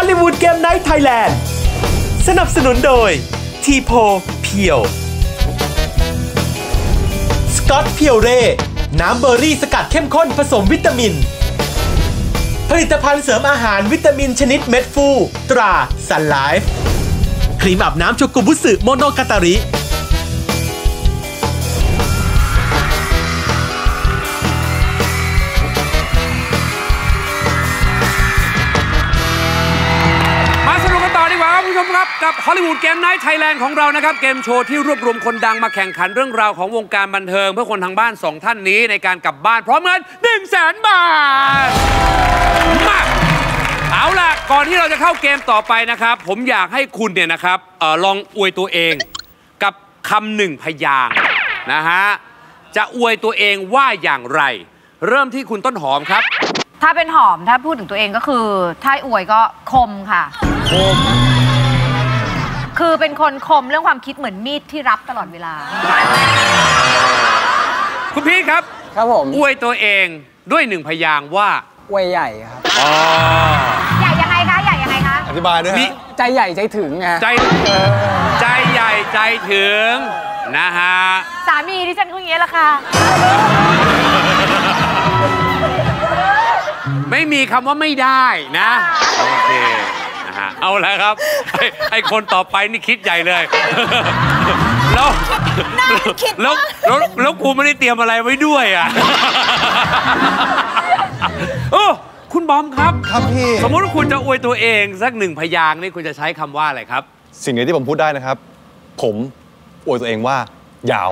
Hollywood Game Night Thailand สนับสนุนโดย ทีโพเพียว สกอตเพียวเร่ น้ำเบอร์รี่สกัดเข้มข้นผสมวิตามิน ผลิตภัณฑ์เสริมอาหารวิตามินชนิดเม็ดฟู ตราสันไลฟ์ ครีมอาบน้ำโชกุบุสึโมโนกาตาริ กับ Hollywood Game Night Thailand ของเรานะครับ เกมโชว์ที่รวบรวมคนดังมาแข่งขันเรื่องราวของวงการบันเทิง เพื่อคนทางบ้าน 2 ท่านนี้ในการกลับบ้านพร้อมเงิน1 0 0 0 0แสนบาท มาเอาล่ะ ก่อนที่เราจะเข้าเกมต่อไปนะครับ ผมอยากให้คุณเนี่ยนะครับเออลองอวยตัวเองกับคำหนึ่งพยางค์นะฮะจะอวยตัวเองว่าอย่างไร เริ่มที่คุณต้นหอมครับ ถ้าเป็นหอมถ้าพูดถึงตัวเองก็คือ ถ้าอวยก็คมค่ะ คม คือเป็นคนคมเรื่องความคิดเหมือนมีดที่รับตลอดเวลา คุณพีทครับ ครับผมอวยตัวเองด้วยหนึ่งพยางค์ว่าอวยใหญ่ครับ อ๋อใหญ่ยังไงคะ ใหญ่ยังไงคะ อธิบายด้วยมีฮะใจใหญ่ใจถึงไง ใจใจใหญ่ใจถึงนะฮะ สามีที่ฉันก็อย่างนี้แหละค่ะ ไม่มีคำว่าไม่ได้นะ โอเคนะฮะ เอาแล้วครับไอ้ไอ้คนต่อไปนี่คิดใหญ่เลย แล้วแล้วแล้วแล้วกูไม่ได้เตรียมอะไรไว้ด้วยอะโอ้คุณบอมครับ ครับพี่ สมมติว่าคุณจะอวยตัวเองสักหนึ่งพยางค์นี่คุณจะใช้คำว่าอะไรครับ สิ่งนี้ที่ผมพูดได้นะครับ ผมอวยตัวเองว่ายาว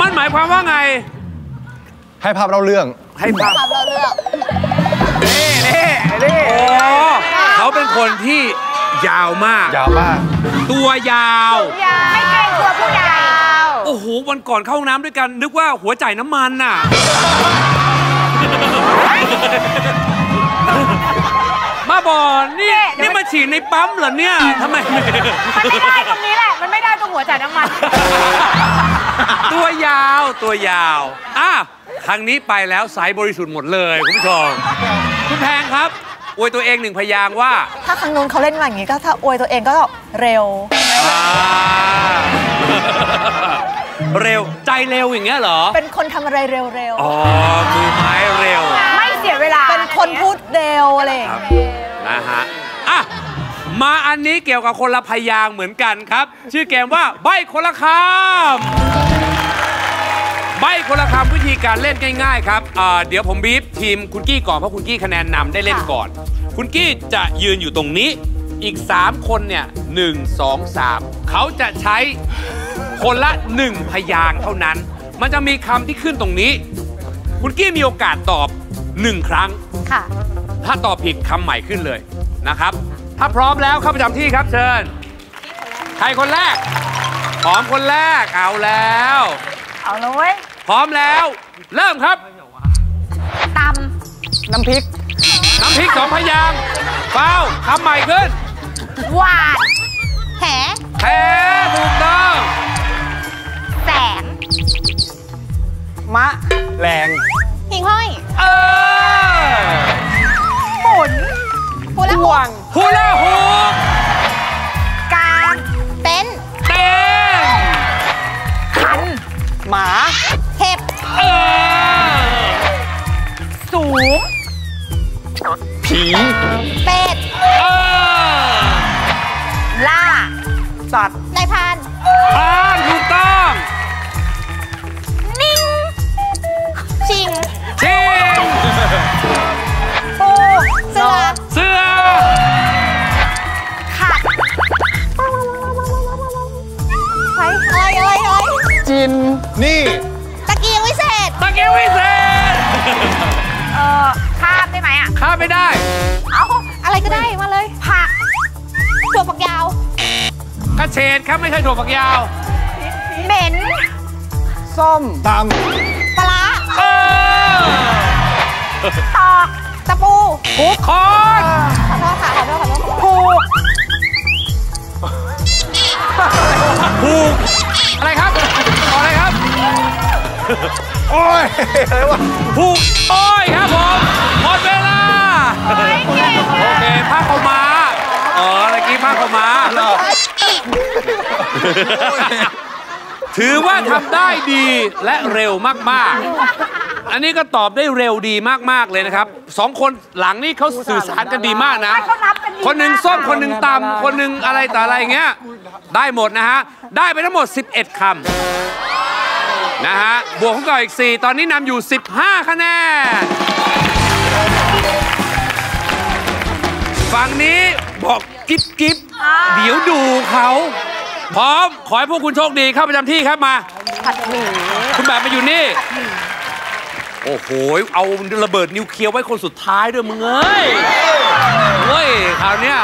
มันหมายความว่าไง ให้ภาพเล่าเรื่อง ให้ภาพเน่เน่เน่โอ้เขาเป็นคนที่ยาวมาก ยาวมาก ตัวยาว ไม่เกรงกลัวผู้ใหญ่โอ้โห วันก่อนเข้าห้องน้ำด้วยกัน นึกว่าหัวจ่ายน้ำมันน่ะ มาบอนนี่นี่มาฉีดในปั๊มเหรอเนี่ยทำไมไม่มันไม่ได้ตรงนี้แหละ มันไม่ได้ตรงหัวจ่ายน้ำมัน ตัวยาว ตัวยาว อะ ครั้งนี้ไปแล้วสายบริสุทธิ์หมดเลยคุณผู้ชมคุณแพงครับ อวยตัวเองหนึ่งพยางค์ว่าถ้าครั้งนู้นเขาเล่นมาอย่างนี้ก็ถ้าอวยตัวเองก็เร็ว อ่า เร็วใจเร็วอย่างเงี้ยเหรอ เป็นคนทำอะไรเร็วอ๋อมือไม้เร็ว ไม่เสียเวลาๆ เป็นคนพูดเร็วอะไรอย่างครับเงี้ยนะฮะ อะ มาอันนี้เกี่ยวกับคนละพยางค์เหมือนกันครับ ชื่อเกมว่าใบคนละคำ ใบคนละคำวิธีการเล่นง่ายๆครับอ่าเดี๋ยวผมบีบทีมคุณกี้ก่อนเพราะคุณกี้คะแนนนำได้เล่นก่อน คุณกี้จะยืนอยู่ตรงนี้ อีก 3 คนเนี่ยหนึ่งสองสามเขาจะใช้คนละหนึ่งพยางค์เท่านั้น มันจะมีคำที่ขึ้นตรงนี้ คุณกี้มีโอกาสตอบหนึ่งครั้ง ค่ะ ถ้าตอบผิดคำใหม่ขึ้นเลยนะครับ ถ้าพร้อมแล้วเข้าประจำที่ครับเชิญ ใครคนแรกหอมคนแรกเอาแล้ว เอาเลยเว้ยพร้อมแล้ว เริ่มครับตน้ำพริก น้ำพริกสองพยางค์เฝ้าคำใหม่ขึ้นำหวาน น นี่ ตะเกียงวิเศษ ตะเกียบวิเศษ เอ่อข้ามได้ไหมอะ ข้ามไม่ได้ เอาอะไรก็ได้มาเลย ผักถั่วฝักยาวกระเฉดครับไม่ใช่ถั่วฝักยาว เหม็น ส้มตามปลาร้าเออตอก ตะปูผูกคอน โอ้ยอะไรวะผูกโอ้ยครับผมหมดเวลา โอเคผ้าขาวม้าอ๋อเมื่อกี้ผ้าขาวม้าถือว่าทำได้ดีและเร็วมากๆ อันนี้ก็ตอบได้เร็วดีมากๆเลยนะครับสองคนหลังนี่เขาสื่อสารกันดีมากนะเขานับกันดีคนหนึ่งมากส้มคนหนึ่งตำคนหนึ่งอะไรต่ออะไรอย่างเงี้ย ได้หมดนะฮะ ได้ไปทั้งหมด 11คำ นะฮะ บวกของก่อนอีก 4 ตอนนี้นำอยู่ 15 คะแนน ฝั่งนี้บอกกิ๊บกิ๊บเดี๋ยวดูเขา พร้อม ขอให้พวกคุณโชคดีเข้าประจำที่ครับมา ผัดหมี่คุณแบบมาอยู่นี่ โอ้โห เอาระเบิดนิวเคลียร์ไว้คนสุดท้ายด้วยมึงเอ้ยเฮ้ย คราวเนี้ย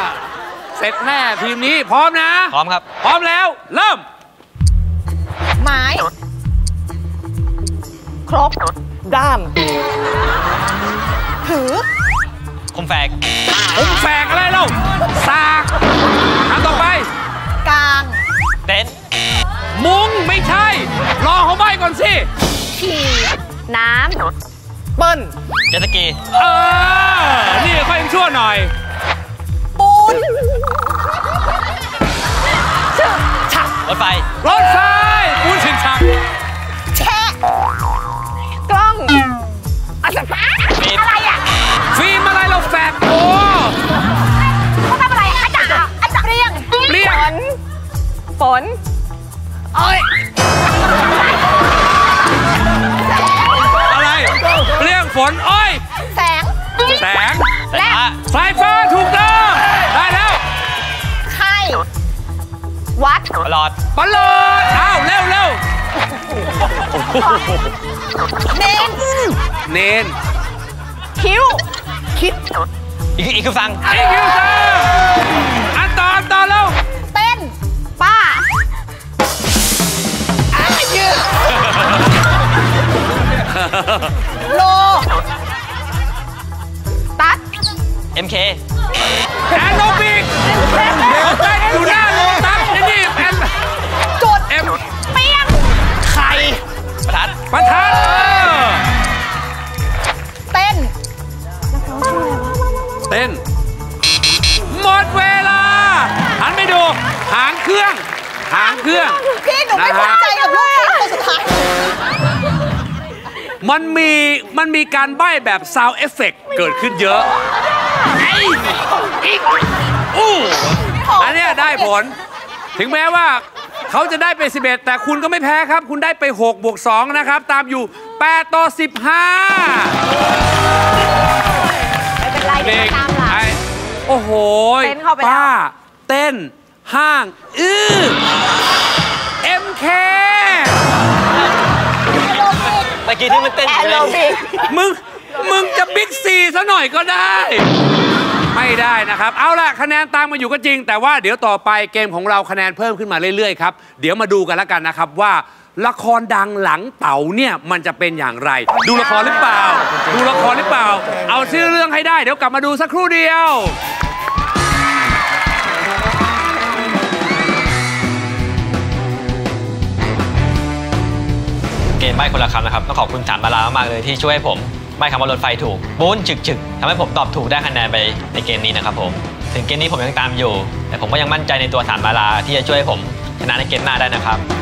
เสร็จแน่ทีมนี้พร้อมนะ พร้อมครับ พร้อมแล้ว เริ่ม ครบด้านถือ คมแฝกผมแฝกอะไรเล่าสากอันต่อไป กลาง เต็นท์มุ้งไม่ใช่ รอเขาใบก่อนสิ ขี่น้เปิ้ลเจ็ตสกีเออ นี่ค่อยยังชั่วหน่อยำปูนรถไฟ รถไฟปูนชินชัก แชะ ฝนอ้อยแสง แสงและอะไฟฟ้าถูกต้องได้แล้วไข่วัดตลอดบอลลอนอ้าวเร็วเร็วเนนเนนคิ้วคิดอีกอีกคือฟังไอคิวซ่าอันต่ออันต่อแล้วเต้นป้าอายืน โล ตัด MK แอนโรบิกเต้นอยู่หน้าโลตัสนี่นี่แอนจุดเอ็มเปี้ยงไข่ประทัดประทัดเออเต้นเต้น หมดเวลาหันไปดู หางเครื่อง หางเครื่อง พี่หนูไม่นะพอฮะใจกับลูกเพลงคนสุดท้าย มันมีมันมีการใบ้แบบ sound effect เกิดขึ้นเยอะไอ้อีกอู้อันเนี้ยได้ผล ถึงแม้ว่าเขาจะได้ไป 11 แต่คุณก็ไม่แพ้ครับ คุณได้ไป 6 บวก 2 นะครับ ตามอยู่ 8 ต่อ 15ไม่เป็นไรเด็เดี๋ยวกตามหลังไอ้โอ้โหเต้นเข้าไปแล้วป้า เต้น ห้าง อื้อ MK กี้ที่มันเต้นอยู่เลยมึง มึงจะบิ๊กซีซะหน่อยก็ได้ ไม่ได้นะครับ เอาล่ะคะแนนตามมาอยู่ก็จริง แต่ว่าเดี๋ยวต่อไปเกมของเราคะแนนเพิ่มขึ้นมาเรื่อยๆครับ เดี๋ยวมาดูกันแล้วกันนะครับว่าละครดังหลังเต๋าเนี่ยมันจะเป็นอย่างไร ดูละครหรือเปล่า ดูละครหรือเปล่า เอาชื่อเรื่องให้ได้ เดี๋ยวกลับมาดูสักครู่เดียว เกมใบ้คนละคำนะครับต้องขอบคุณสามบาลามากๆเลยที่ช่วยให้ผมใบ้คำว่ารถไฟถูกบูนฉึกฉึกทำให้ผมตอบถูกได้คะแนนไปในเกมนี้นะครับผมถึงเกมนี้ผมยังตามอยู่ แต่ผมก็ยังมั่นใจในตัวสามบาลาที่จะช่วยให้ผมชนะในเกมหน้าได้นะครับ